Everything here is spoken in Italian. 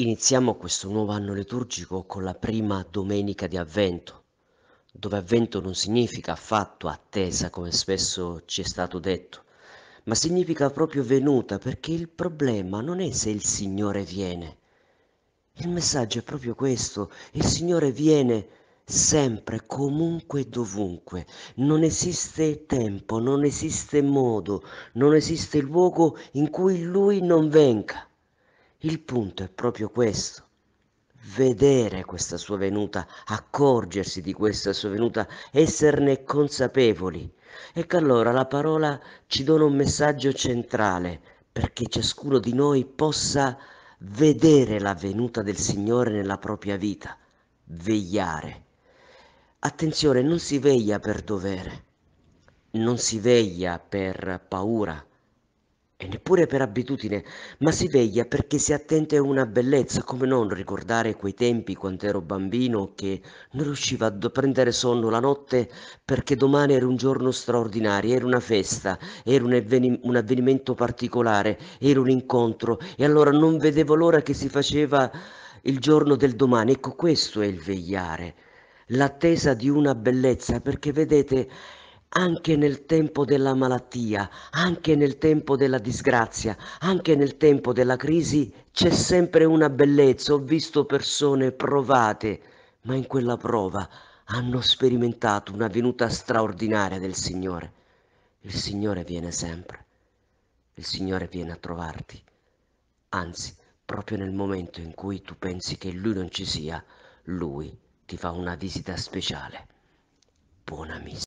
Iniziamo questo nuovo anno liturgico con la prima domenica di Avvento, dove Avvento non significa affatto attesa, come spesso ci è stato detto, ma significa proprio venuta, perché il problema non è se il Signore viene. Il messaggio è proprio questo, il Signore viene sempre, comunque e dovunque. Non esiste tempo, non esiste modo, non esiste luogo in cui Lui non venga. Il punto è proprio questo, vedere questa sua venuta, accorgersi di questa sua venuta, esserne consapevoli. Ecco allora la parola ci dona un messaggio centrale perché ciascuno di noi possa vedere la venuta del Signore nella propria vita, vegliare. Attenzione, non si veglia per dovere, non si veglia per paura, e neppure per abitudine, ma si veglia perché si attende a una bellezza, come non ricordare quei tempi quando ero bambino che non riusciva a prendere sonno la notte perché domani era un giorno straordinario, era una festa, era un, avvenim- un avvenimento particolare, era un incontro e allora non vedevo l'ora che si faceva il giorno del domani. Ecco, questo è il vegliare, l'attesa di una bellezza, perché vedete anche nel tempo della malattia, anche nel tempo della disgrazia, anche nel tempo della crisi c'è sempre una bellezza. Ho visto persone provate, ma in quella prova hanno sperimentato una venuta straordinaria del Signore. Il Signore viene sempre, il Signore viene a trovarti, anzi, proprio nel momento in cui tu pensi che Lui non ci sia, Lui ti fa una visita speciale. Buona missa.